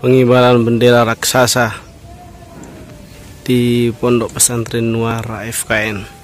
pengibaran bendera raksasa di Pondok Pesantren Nuara FKN.